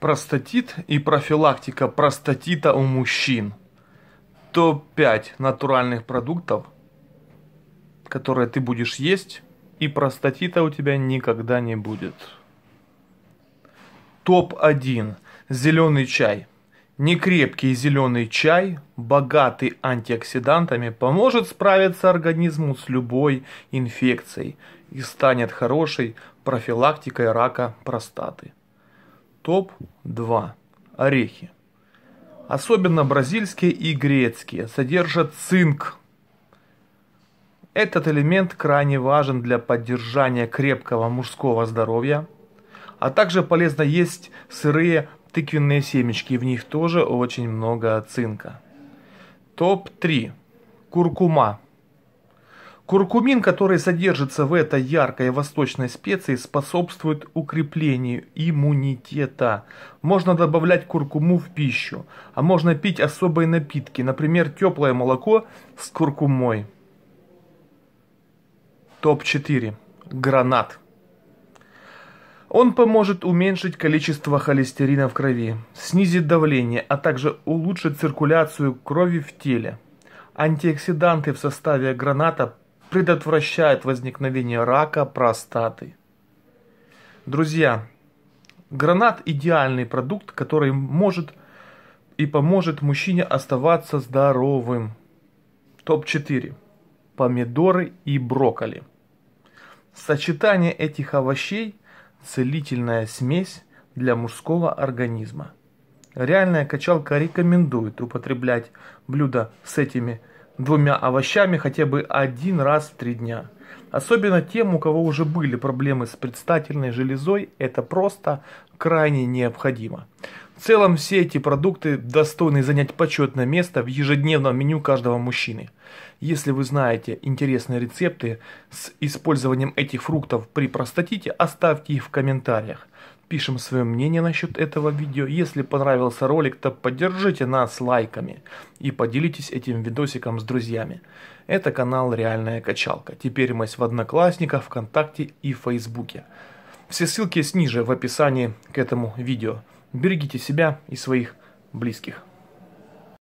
Простатит и профилактика простатита у мужчин. Топ-5 натуральных продуктов, которые ты будешь есть, и простатита у тебя никогда не будет. Топ-1. Зеленый чай. Некрепкий зеленый чай, богатый антиоксидантами, поможет справиться организму с любой инфекцией и станет хорошей профилактикой рака простаты. Топ-2. Орехи. Особенно бразильские и грецкие содержат цинк. Этот элемент крайне важен для поддержания крепкого мужского здоровья, а также полезно есть сырые тыквенные семечки, в них тоже очень много цинка. Топ-3. Куркума. Куркумин, который содержится в этой яркой восточной специи, способствует укреплению иммунитета. Можно добавлять куркуму в пищу, а можно пить особые напитки, например, теплое молоко с куркумой. Топ-4. Гранат. Он поможет уменьшить количество холестерина в крови, снизит давление, а также улучшит циркуляцию крови в теле. Антиоксиданты в составе граната предотвращает возникновение рака простаты. Друзья, гранат идеальный продукт, который может и поможет мужчине оставаться здоровым. Топ-4. Помидоры и брокколи. Сочетание этих овощей – целительная смесь для мужского организма. Реальная качалка рекомендует употреблять блюда с этими овощами двумя овощами хотя бы один раз в три дня. Особенно тем, у кого уже были проблемы с предстательной железой, это просто крайне необходимо. В целом все эти продукты достойны занять почетное место в ежедневном меню каждого мужчины. Если вы знаете интересные рецепты с использованием этих фруктов при простатите, оставьте их в комментариях. Пишем свое мнение насчет этого видео. Если понравился ролик, то поддержите нас лайками и поделитесь этим видосиком с друзьями. Это канал Реальная Качалка. Теперь мы в Одноклассниках, ВКонтакте и Фейсбуке. Все ссылки ниже в описании к этому видео. Берегите себя и своих близких.